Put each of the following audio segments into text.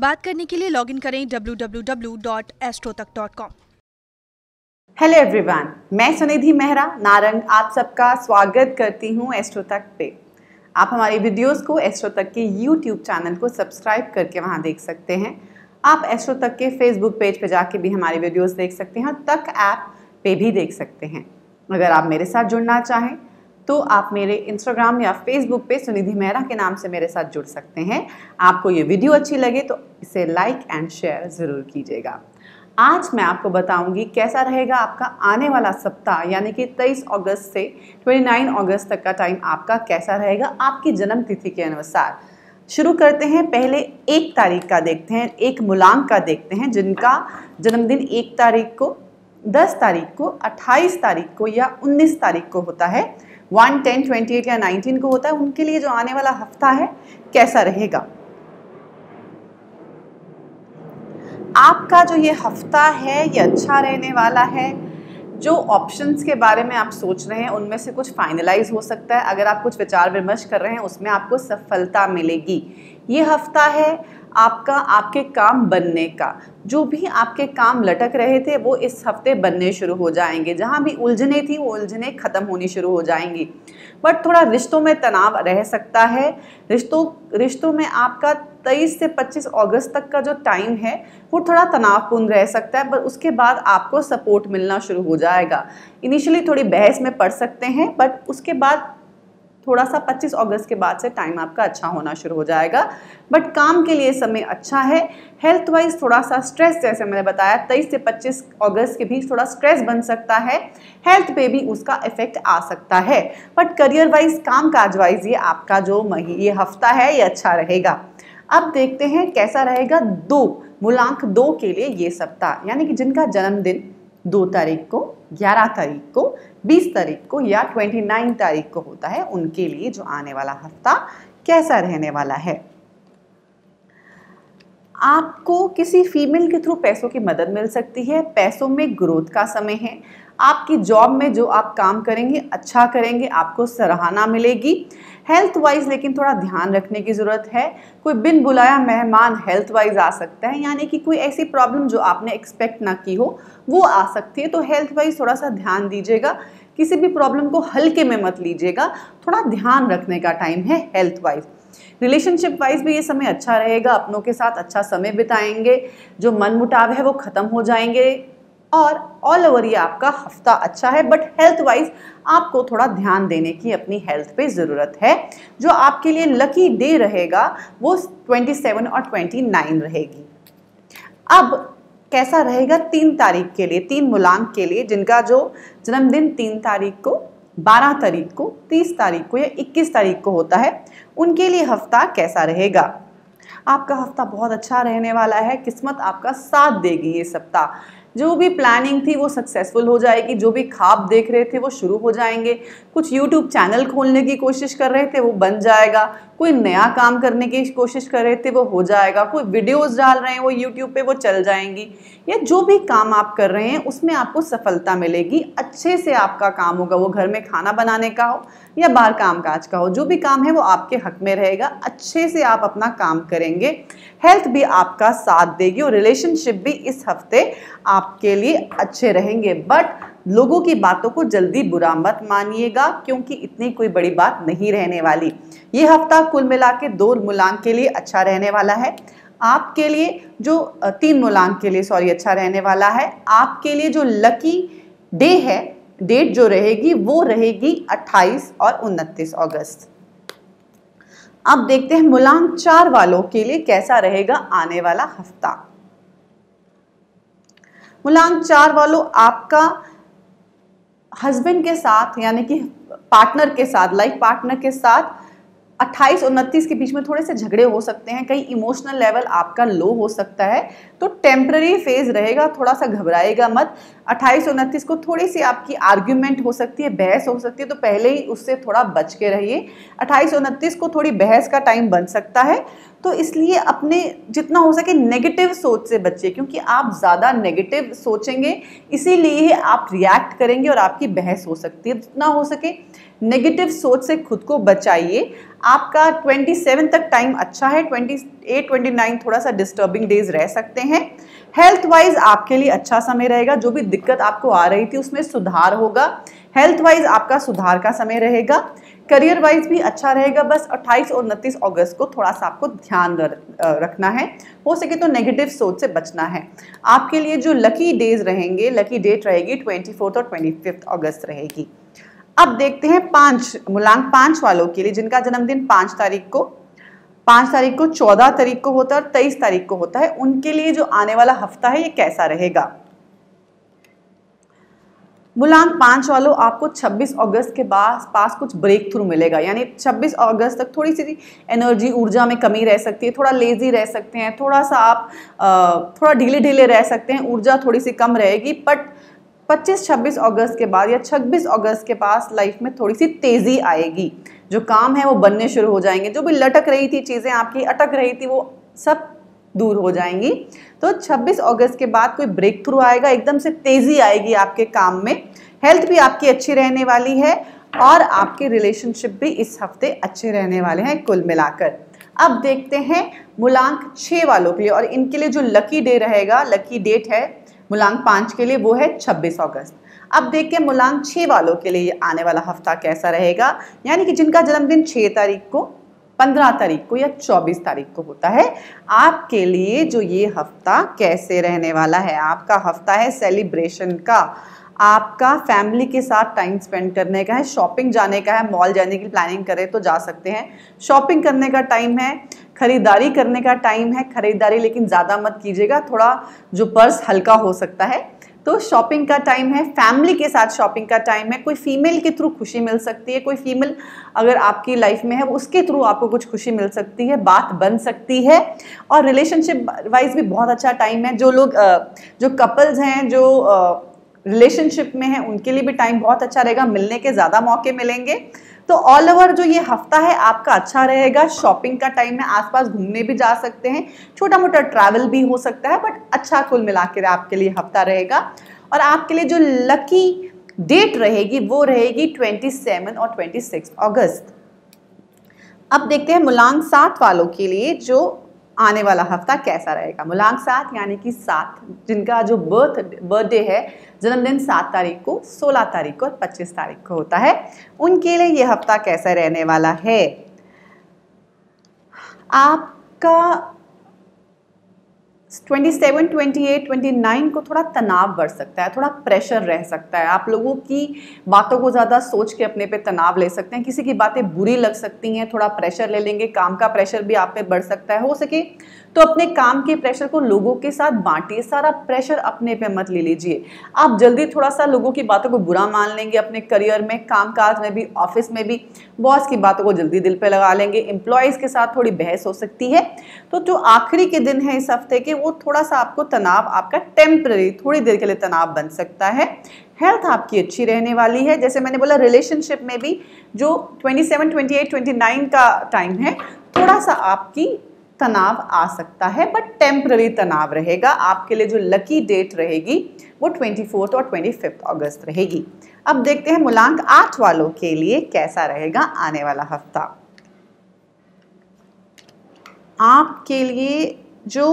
बात करने के लिए लॉगिन करें www.astrotak.com हेलो एवरीवन मैं सुनिधि मेहरा, नारंग, आप सबका स्वागत करती हूँ एस्ट्रो तक पे। आप हमारी वीडियोस को एस्ट्रो तक के यूट्यूब चैनल को सब्सक्राइब करके वहाँ देख सकते हैं। आप एस्ट्रो तक के फेसबुक पेज पे जाके भी हमारी वीडियोस देख सकते हैं और तक ऐप पे भी देख सकते हैं। अगर आप मेरे साथ जुड़ना चाहें तो आप मेरे इंस्टाग्राम या फेसबुक पे सुनिधि मेहरा के नाम से मेरे साथ जुड़ सकते हैं। आपको ये वीडियो अच्छी लगे तो इसे लाइक एंड शेयर ज़रूर कीजिएगा। आज मैं आपको बताऊँगी कैसा रहेगा आपका आने वाला सप्ताह, यानी कि 23 अगस्त से 29 अगस्त तक का टाइम आपका कैसा रहेगा, आपकी जन्म तिथि के अनुसार। शुरू करते हैं, पहले एक तारीख का देखते हैं, एक मूलांक का देखते हैं, जिनका जन्मदिन एक तारीख को 10 तारीख को 28 तारीख को या 19 तारीख को होता है। वन टेन ट्वेंटी एट या नाइनटीन को होता है, उनके लिए जो आने वाला हफ़्ता है, कैसा रहेगा? आपका जो ये हफ़्ता है, ये अच्छा रहने वाला है, जो ऑप्शंस के बारे में आप सोच रहे हैं, उनमें से कुछ फाइनलाइज हो सकता है। अगर आप कुछ विचार विमर्श कर रहे हैं, उसमें आपको सफलता मिलेगी। ये हफ़्ता है आपका, आपके काम बनने का। जो भी आपके काम लटक रहे थे, वो इस हफ़्ते बनने शुरू हो जाएँगे। जहाँ भी उलझने थी, वो उलझने ख़त्म होनी शुरू हो जाएँगी। बट थोड़ा रिश्तों में तनाव रह सकता है। रिश्तों रिश्तों में आपका 23 से 25 अगस्त तक का जो टाइम है, वो थोड़ा तनावपूर्ण रह सकता है। पर उसके बाद आपको सपोर्ट मिलना शुरू हो जाएगा। इनिशियली थोड़ी बहस में पड़ सकते हैं, बट उसके बाद थोड़ा सा 25 अगस्त के बाद से टाइम आपका अच्छा होना शुरू हो जाएगा। बट काम के लिए समय अच्छा है। हेल्थ वाइज थोड़ा सा स्ट्रेस जैसे मैंने बताया 23 से 25 अगस्त के बीच थोड़ा स्ट्रेस बन सकता है। हेल्थ पे भी उसका इफ़ेक्ट आ सकता है। बट करियर वाइज काम काज वाइज ये आपका जो मही, ये हफ़्ता है, ये अच्छा रहेगा। अब देखते हैं कैसा रहेगा दो, मूलांक दो के लिए ये सप्ताह, यानी कि जिनका जन्मदिन दो तारीख को, ग्यारह तारीख को, बीस तारीख को या ट्वेंटी नाइन तारीख को होता है, उनके लिए जो आने वाला हफ़्ता कैसा रहने वाला है। आपको किसी फीमेल के थ्रू पैसों की मदद मिल सकती है, पैसों में ग्रोथ का समय है। आपकी जॉब में जो आप काम करेंगे अच्छा करेंगे, आपको सराहना मिलेगी। हेल्थ वाइज लेकिन थोड़ा ध्यान रखने की ज़रूरत है। कोई बिन बुलाया मेहमान हेल्थ वाइज आ सकता है, यानी कि कोई ऐसी प्रॉब्लम जो आपने एक्सपेक्ट ना की हो, वो आ सकती है। तो हेल्थ वाइज थोड़ा सा ध्यान दीजिएगा। किसी भी प्रॉब्लम को हल्के में मत लीजिएगा। थोड़ा ध्यान रखने का टाइम है हेल्थ वाइज रिलेशनशिप वाइज भी ये समय अच्छा रहेगा, अपनों के साथ अच्छा समय बिताएँगे, जो मन मुटाव है वो ख़त्म हो जाएँगे, और ऑल ओवर ये आपका हफ़्ता अच्छा है बट हेल्थ वाइज आपको थोड़ा ध्यान देने की अपनी हेल्थ पे ज़रूरत है, जो आपके लिए लकी डे रहेगा, वो 27 और 29 रहेगी। अब कैसा रहेगा तीन तारीख के लिए, तीन मुलांक के लिए, जिनका जो जन्मदिन तीन तारीख को 12 तारीख को 30 तारीख को या 21 तारीख को होता है उनके लिए हफ़्ता कैसा रहेगा? आपका हफ़्ता बहुत अच्छा रहने वाला है, किस्मत आपका साथ देगी ये सप्ताह। जो भी प्लानिंग थी वो सक्सेसफुल हो जाएगी, जो भी खाब देख रहे थे वो शुरू हो जाएँगे। कुछ यूट्यूब चैनल खोलने की कोशिश कर रहे थे वो बन जाएगा। कोई नया काम करने की कोशिश कर रहे थे वो हो जाएगा। कोई वीडियोस डाल रहे हैं वो यूट्यूब पे वो चल जाएँगी। या जो भी काम आप कर रहे हैं, उसमें आपको सफलता मिलेगी। अच्छे से आपका काम होगा। वो घर में खाना बनाने का हो या बाहर काम काज का हो, जो भी काम है वो आपके हक में रहेगा। अच्छे से आप अपना काम करेंगे। हेल्थ भी आपका साथ देगी और रिलेशनशिप भी इस हफ़्ते आपके लिए अच्छे रहेंगे। बट लोगों की बातों को जल्दी बुरा मत मानिएगा, क्योंकि इतनी कोई बड़ी बात नहीं रहने वाली। ये हफ़्ता कुल मिला के दो मूलांक के लिए अच्छा रहने वाला है। आपके लिए जो तीन मूलांक के लिए सॉरी अच्छा रहने वाला है। आपके लिए जो लकी डे है डेट जो रहेगी वो रहेगी 28 और 29 अगस्त। अब देखते हैं मुलांक चार वालों के लिए कैसा रहेगा आने वाला हफ़्ता। मुलांक चार वालों आपका हस्बैंड के साथ, यानी कि पार्टनर के साथ लाइफ पार्टनर के साथ 28 उनतीस के बीच में थोड़े से झगड़े हो सकते हैं, कहीं इमोशनल लेवल आपका लो हो सकता है तो टेम्प्ररी फ़ेज़ रहेगा, थोड़ा सा घबराएगा मत। 28 उनतीस को थोड़ी सी आपकी आर्ग्यूमेंट हो सकती है, बहस हो सकती है तो पहले ही उससे थोड़ा बच के रहिए। 28 उनतीस को थोड़ी बहस का टाइम बन सकता है तो इसलिए अपने जितना हो सके नेगेटिव सोच से बचिए, क्योंकि आप ज़्यादा नेगेटिव सोचेंगे, इसीलिए आप रिएक्ट करेंगे और आपकी बहस हो सकती है। जितना हो सके नेगेटिव सोच से खुद को बचाइए। आपका 27 तक टाइम अच्छा है 28 29 थोड़ा सा डिस्टर्बिंग डेज़ रह सकते हैं। हेल्थ वाइज आपके लिए अच्छा समय रहेगा, जो भी दिक्कत आपको आ रही थी उसमें सुधार होगा। हेल्थ वाइज आपका सुधार का समय रहेगा। करियर वाइज भी अच्छा रहेगा, बस 28 और 29 अगस्त को थोड़ा सा आपको ध्यान रखना है। हो सके तो नेगेटिव सोच से बचना है। आपके लिए जो लकी डेज़ रहेंगे लकी डेट रहेगी ट्वेंटी और ट्वेंटी अगस्त रहेगी। अब देखते हैं पाँच, मूलांक पाँच वालों के लिए, जिनका जन्मदिन पाँच तारीख को, पाँच तारीख को, चौदह तारीख को होता है और तेईस तारीख को होता है। उनके लिए जो आने वाला हफ़्ता है, ये कैसा रहेगा? मूलांक पाँच वालों, आपको 26 अगस्त के बाद पास कुछ ब्रेक थ्रू मिलेगा। यानी 26 अगस्त तक थोड़ी सी एनर्जी ऊर्जा में कमी रह सकती है, थोड़ा लेजी रह सकते हैं, थोड़ा सा आप थोड़ा ढीले ढीले रह सकते हैं, ऊर्जा थोड़ी सी कम रहेगी बट 25-26 अगस्त के बाद या 26 अगस्त के पास लाइफ में थोड़ी सी तेज़ी आएगी। जो काम है वो बनने शुरू हो जाएँगे। जो भी लटक रही थी चीज़ें आपकी, अटक रही थी, वो सब दूर हो जाएँगी। तो 26 अगस्त के बाद कोई ब्रेक थ्रू आएगा, एकदम से तेज़ी आएगी आपके काम में। हेल्थ भी आपकी अच्छी रहने वाली है और आपके रिलेशनशिप भी इस हफ़्ते अच्छे रहने वाले हैं कुल मिलाकर। अब देखते हैं, मूलांक छः वालों के लिए और इनके लिए जो लकी डे रहेगा लकी डेट है मूलांक पाँच के लिए वो है छब्बीस अगस्त। अब देखते हैं मूलांक छः वालों के लिए आने वाला हफ़्ता कैसा रहेगा। यानी कि जिनका जन्मदिन छः तारीख को, पंद्रह तारीख को या चौबीस तारीख को होता है, आपके लिए जो ये हफ़्ता कैसे रहने वाला है? आपका हफ़्ता है सेलिब्रेशन का। आपका फैमिली के साथ टाइम स्पेंड करने का है शॉपिंग जाने का है मॉल जाने की प्लानिंग करें तो जा सकते हैं। शॉपिंग करने का टाइम है, खरीदारी करने का टाइम है, खरीदारी लेकिन ज़्यादा मत कीजिएगा, थोड़ा जो पर्स हल्का हो सकता है। तो शॉपिंग का टाइम है फैमिली के साथ शॉपिंग का टाइम है, कोई फीमेल के थ्रू खुशी मिल सकती है, कोई फीमेल अगर आपकी लाइफ में है उसके थ्रू आपको कुछ खुशी मिल सकती है, बात बन सकती है। और रिलेशनशिप वाइज भी बहुत अच्छा टाइम है, जो लोग जो कपल्स हैं, जो रिलेशनशिप में है, उनके लिए भी टाइम बहुत अच्छा रहेगा, मिलने के ज़्यादा मौके मिलेंगे। तो ऑल ओवर जो ये हफ़्ता है, आपका अच्छा रहेगा शॉपिंग का टाइम है, आसपास घूमने भी जा सकते हैं छोटा मोटा ट्रैवल भी हो सकता है बट अच्छा कुल मिलाकर आपके लिए हफ़्ता रहेगा। और आपके लिए जो लकी डेट रहेगी, वो रहेगी 27 और 26 अगस्त अब देखते हैं मुलांग सात वालों के लिए जो आने वाला हफ़्ता कैसा रहेगा? मुलांक सात यानी कि सात, जिनका जो बर्थ, बर्थडे है, जन्मदिन सात तारीख को, सोलह तारीख को और पच्चीस तारीख को होता है। उनके लिए ये हफ़्ता कैसा रहने वाला है? आपका 27, 28, 29 को थोड़ा तनाव बढ़ सकता है थोड़ा प्रेशर रह सकता है। आप लोगों की बातों को ज़्यादा सोच के अपने पे तनाव ले सकते हैं। किसी की बातें बुरी लग सकती हैं थोड़ा प्रेशर ले लेंगे काम का प्रेशर भी आप पे बढ़ सकता है। हो सके तो अपने काम के प्रेशर को लोगों के साथ बांटिए सारा प्रेशर अपने पे मत ले लीजिए। आप जल्दी थोड़ा सा लोगों की बातों को बुरा मान लेंगे अपने करियर में काम में भी ऑफ़िस में भी बॉस की बातों को जल्दी दिल पर लगा लेंगे एम्प्लॉयज़ के साथ थोड़ी बहस हो सकती है। तो जो आखिरी के दिन है इस हफ़्ते के वो थोड़ा सा आपको तनाव आपका टेम्पररी थोड़ी देर के लिए तनाव बन सकता है। हेल्थ आपकी अच्छी रहने वाली है। जैसे मैंने बोला रिलेशनशिप में भी जो 27, 28, 29 का टाइम है थोड़ा सा आपकी तनाव आ सकता है बट टेम्प्ररी तनाव रहेगा। आपके लिए जो लकी डेट रहेगी वो ट्वेंटी और ट्वेंटी अगस्त रहेगी। अब देखते हैं मूलांक आठ वालों के लिए कैसा रहेगा आने वाला हफ़्ता। आपके लिए जो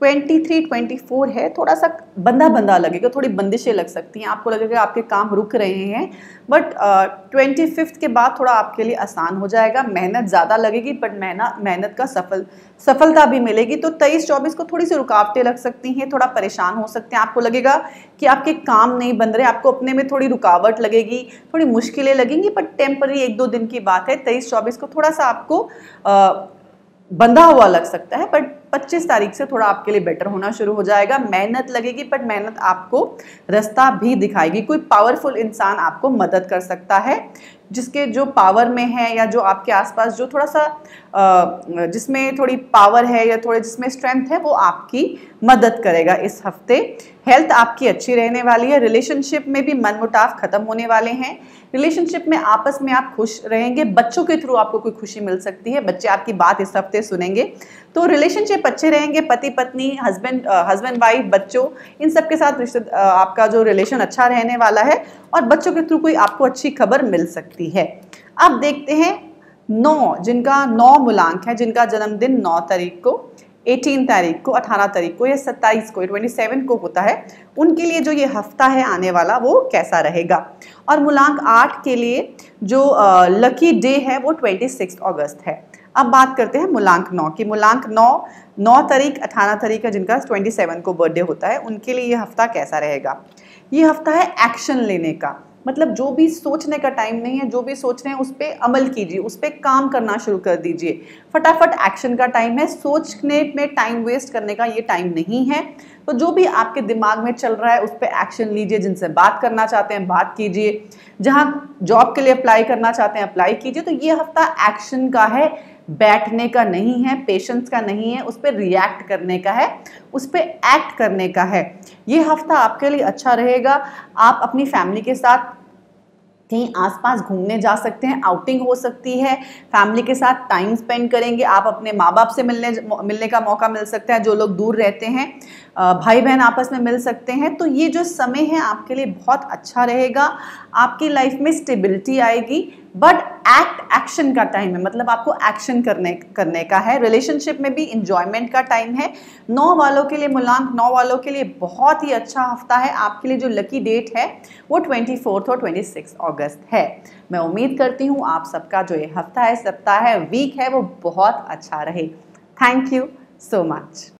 23, 24 है थोड़ा सा बंदा बंदा लगेगा थोड़ी बंदिशें लग सकती हैं। आपको लगेगा आपके काम रुक रहे हैं बट ट्वेंटी फिफ्थ के बाद थोड़ा आपके लिए आसान हो जाएगा। मेहनत ज़्यादा लगेगी बट मेहनत मेहनत का सफल सफलता भी मिलेगी। तो तेईस चौबीस को थोड़ी सी रुकावटें लग सकती हैं थोड़ा परेशान हो सकते हैं। आपको लगेगा कि आपके काम नहीं बन रहे आपको अपने में थोड़ी रुकावट लगेगी थोड़ी मुश्किलें लगेंगी बट टेम्पररी एक दो दिन की बात है। तेईस चौबीस को थोड़ा सा आपको आ, बंधा हुआ लग सकता है बट 25 तारीख से थोड़ा आपके लिए बेटर होना शुरू हो जाएगा। मेहनत लगेगी बट मेहनत आपको रास्ता भी दिखाएगी। कोई पावरफुल इंसान आपको मदद कर सकता है। जिसके जो पावर में है या जो आपके आसपास जो थोड़ा सा जिसमें थोड़ी पावर है या थोड़े जिसमें स्ट्रेंथ है, वो आपकी मदद करेगा इस हफ़्ते। हेल्थ आपकी अच्छी रहने वाली है रिलेशनशिप में भी मनमुटाव खत्म होने वाले हैं। रिलेशनशिप में आपस में आप खुश रहेंगे, बच्चों के थ्रू आपको कोई खुशी मिल सकती है, बच्चे आपकी बात इस हफ़्ते सुनेंगे। तो रिलेशनशिप अच्छे रहेंगे, पति, पत्नी हस्बैंड हस्बैंड वाइफ बच्चों, इन सब के साथ रिश्ते आपका जो रिलेशन अच्छा रहने वाला है और बच्चों के थ्रू कोई आपको अच्छी खबर मिल सकती है। अब देखते हैं नौ, जिनका नौ मूलांक है, जिनका जन्मदिन नौ तारीख को 18 तारीख को 18 तारीख को या 27 को 27 को होता है, उनके लिए जो ये हफ़्ता है आने वाला वो कैसा रहेगा? और मूलांक आठ के लिए जो लकी डे है वो 26 अगस्त है। अब बात करते हैं मूलांक नौ की। मूलांक नौ नौ तारीख, अठारह तारीख का जिनका 27 को बर्थडे होता है, उनके लिए ये हफ़्ता कैसा रहेगा? ये हफ़्ता है एक्शन लेने का। मतलब जो भी सोचने का टाइम नहीं है, जो भी सोच रहे हैं, उस पर अमल कीजिए, उस पर काम करना शुरू कर दीजिए। फटाफट एक्शन का टाइम है, सोचने में टाइम वेस्ट करने का ये टाइम नहीं है। तो जो भी आपके दिमाग में चल रहा है, उस पर एक्शन लीजिए, जिनसे बात करना चाहते हैं, बात कीजिए। जहाँ जॉब के लिए अप्लाई करना चाहते हैं अप्लाई कीजिए। तो ये हफ़्ता एक्शन का है, बैठने का नहीं है पेशेंस का नहीं है, उस पर रिएक्ट करने का है, उस पर एक्ट करने का है। ये हफ़्ता आपके लिए अच्छा रहेगा। आप अपनी फैमिली के साथ कहीं आसपास घूमने जा सकते हैं, आउटिंग हो सकती है। फैमिली के साथ टाइम स्पेंड करेंगे। आप अपने माँ बाप से मिलने मिलने का मौका मिल सकता है, जो लोग दूर रहते हैं। भाई बहन आपस में मिल सकते हैं। तो ये जो समय है, आपके लिए बहुत अच्छा रहेगा। आपकी लाइफ में स्टेबिलिटी आएगी। बट एक्ट एक्शन का टाइम है। मतलब आपको एक्शन करने करने का है। रिलेशनशिप में भी इंजॉयमेंट का टाइम है। नौ वालों के लिए मूलांक, नौ वालों के लिए बहुत ही अच्छा हफ़्ता है। आपके लिए जो लकी डेट है, वो ट्वेंटी फोर्थ और ट्वेंटी सिक्स अगस्त है। मैं उम्मीद करती हूँ आप सबका जो ये हफ़्ता है, सप्ताह है वीक है, वो बहुत अच्छा रहे। Thank you so much